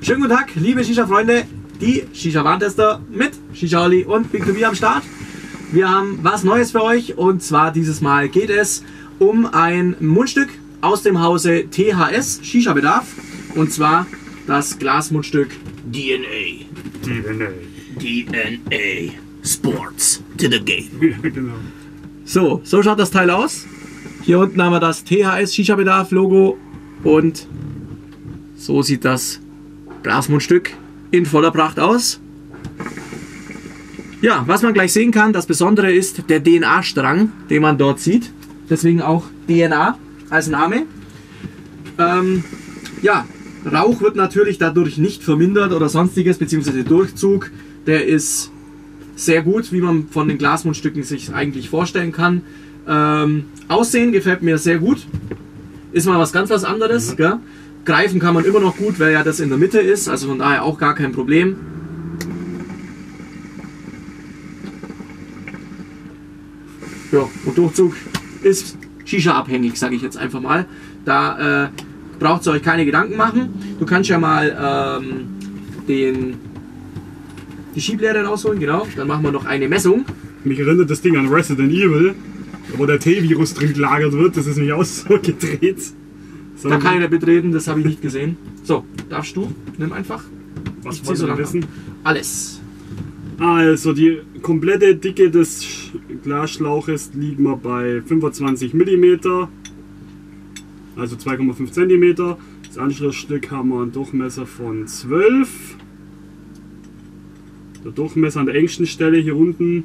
Schönen guten Tag, liebe Shisha-Freunde, die Shisha-Warntester mit Shisha Oli und Big 2 am Start. Wir haben was Neues für euch und zwar dieses Mal geht es um ein Mundstück aus dem Hause THS Shisha Bedarf und zwar das Glasmundstück DNA. DNA. DNA Sports to the Game. Genau. So, so schaut das Teil aus. Hier unten haben wir das THS Shisha Bedarf Logo und so sieht das Glasmundstück in voller Pracht aus. Ja, was man gleich sehen kann, das Besondere ist der DNA-Strang, den man dort sieht. Deswegen auch DNA als Name. Ähm, ja, Rauch wird natürlich dadurch nicht vermindert oder sonstiges, beziehungsweise Durchzug, der ist sehr gut, wie man von den Glasmundstücken sich eigentlich vorstellen kann. Ähm, Aussehen gefällt mir sehr gut. Ist mal was ganz was anderes. Gell? Greifen kann man immer noch gut, weil ja das in der Mitte ist, also von daher auch gar kein Problem. Ja, und Durchzug ist Shisha-abhängig, sage ich jetzt einfach mal. Da äh, braucht ihr euch keine Gedanken machen. Du kannst ja mal ähm, den, die Schieblehre rausholen, genau. Dann machen wir noch eine Messung. Mich erinnert das Ding an Resident Evil, wo der T-Virus drin gelagert wird. Das ist nämlich auch so gedreht. So, Da kann ich nicht betreten, das habe ich nicht gesehen. So, darfst du? Nimm einfach. was wollen so wir lange wissen? Alles. Also die komplette Dicke des Sch- Glasschlauches liegt wir bei 25 mm, also 2,5 cm. Das Anschlussstück haben wir einen Durchmesser von 12. Der Durchmesser an der engsten Stelle hier unten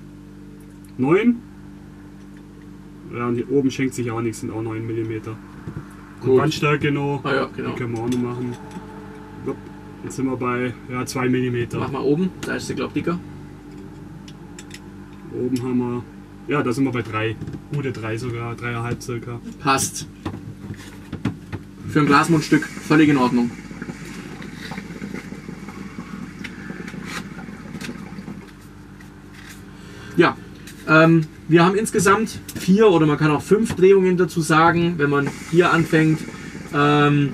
9. Ja, und hier oben schenkt sich auch nichts, sind auch 9 mm. Gut. Bandstärke noch, Ah ja, genau. die können wir auch noch machen. Jetzt sind wir bei ja, 2 mm. Mach mal oben, da ist sie, glaub dicker. Oben haben wir, ja, da sind wir bei 3. Gute 3 sogar, 3,5 circa. Passt. Für ein Glasmundstück völlig in Ordnung. Ja, ähm, wir haben insgesamt vier oder man kann auch fünf Drehungen dazu sagen, wenn man hier anfängt. Ähm,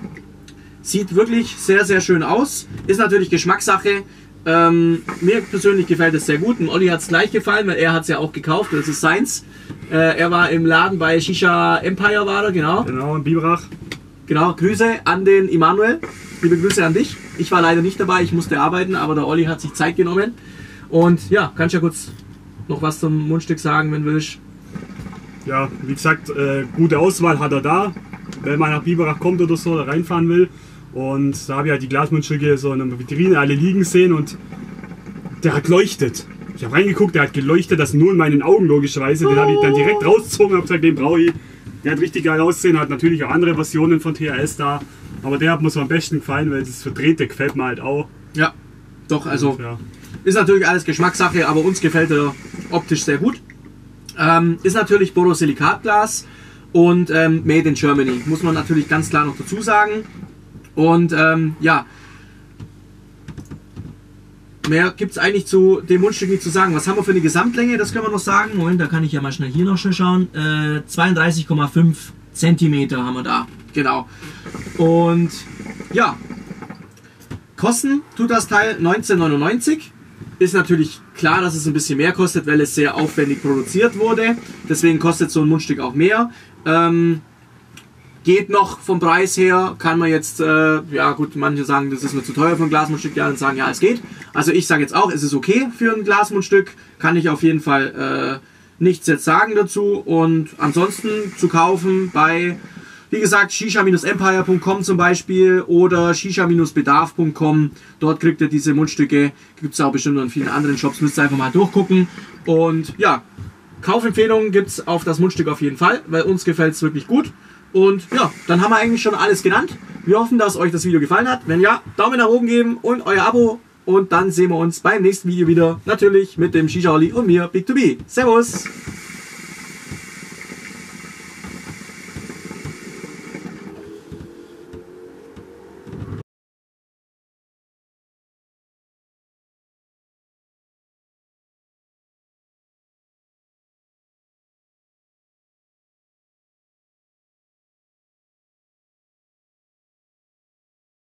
sieht wirklich sehr, sehr schön aus. Ist natürlich Geschmackssache. Ähm, mir persönlich gefällt es sehr gut. Dem Olli hat es gleich gefallen, weil er hat es ja auch gekauft. Das ist seins. Äh, er war im Laden bei Shisha Empire, war er, genau. Genau, in Biberach. Genau, Grüße an den Immanuel. Liebe Grüße an dich. Ich war leider nicht dabei, ich musste arbeiten, aber der Olli hat sich Zeit genommen. Und ja, kannst ja kurz noch was zum Mundstück sagen, wenn du willst. Ja, wie gesagt, äh, gute Auswahl hat er da. Wenn man nach Biberach kommt oder so, oder reinfahren will. Und da habe ich halt die Glasmundstücke so in einer Vitrine alle liegen sehen und der hat leuchtet. Ich habe reingeguckt, der hat geleuchtet, das nur in meinen Augen logischerweise. Den habe ich dann direkt rausgezogen und habe gesagt, den brauche ich. Der hat richtig geil aussehen, hat natürlich auch andere Versionen von THS da. Aber der hat mir so am besten gefallen, weil das Verdrehte gefällt mir halt auch. Ja, doch, also Ja. ist natürlich alles Geschmackssache, aber uns gefällt er optisch sehr gut. Ähm, ist natürlich Borosilikatglas und ähm, Made in Germany, muss man natürlich ganz klar noch dazu sagen. Und ähm, ja, mehr gibt es eigentlich zu dem Mundstück nicht zu sagen. Was haben wir für eine Gesamtlänge? Das können wir noch sagen. Moment, da kann ich ja mal schnell hier noch schnell schauen. Äh, 32,5 Zentimeter haben wir da. Genau. Und ja, kosten tut das Teil 19,99. Ist natürlich klar, dass es ein bisschen mehr kostet, weil es sehr aufwendig produziert wurde. Deswegen kostet so ein Mundstück auch mehr. Ähm, geht noch vom Preis her, kann man jetzt, äh, ja gut, manche sagen, das ist mir zu teuer für ein Glasmundstück, die anderen sagen, ja, es geht. Also ich sage jetzt auch, es ist okay für ein Glasmundstück, kann ich auf jeden Fall äh, nichts jetzt sagen dazu. Und ansonsten zu kaufen bei, wie gesagt, shisha-empire.com zum Beispiel oder shisha-bedarf.com. Dort kriegt ihr diese Mundstücke, gibt es auch bestimmt noch in vielen anderen Shops, müsst ihr einfach mal durchgucken. Und ja, Kaufempfehlungen gibt es auf das Mundstück auf jeden Fall, weil uns gefällt es wirklich gut. Und ja, dann haben wir eigentlich schon alles genannt. Wir hoffen, dass euch das Video gefallen hat. Wenn ja, Daumen nach oben geben und euer Abo. Und dann sehen wir uns beim nächsten Video wieder. Natürlich mit dem Shisha Oli und mir, Big 2 B. Servus!